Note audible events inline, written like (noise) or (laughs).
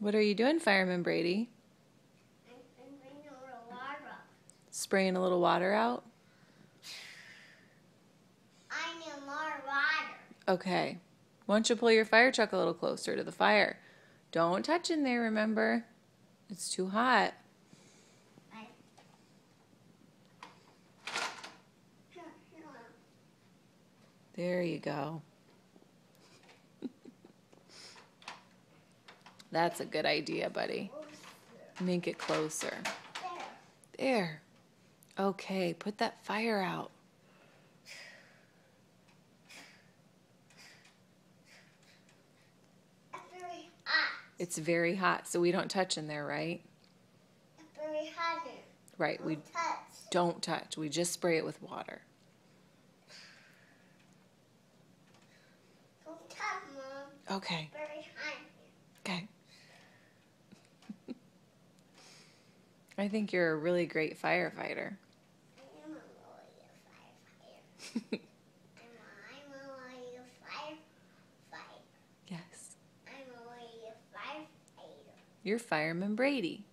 What are you doing, Fireman Brady? I'm, I'm bringing a little water up. Spraying a little water out? I need more water. Okay. Why don't you pull your fire truck a little closer to the fire? Don't touch in there, remember? It's too hot. I... Here, here. There you go. That's a good idea, buddy. Make it closer. There. There. Okay, put that fire out. It's very hot. It's very hot, so we don't touch in there, right? It's very hot here. Right, we Don't touch. don't touch. We just spray it with water. Don't touch, Mom. Okay, Very hot here. okay. I think you're a really great firefighter. I am a warrior firefighter. I'm a, I'm a warrior firefighter. (laughs) yes. I'm a warrior firefighter. You're Fireman Brady.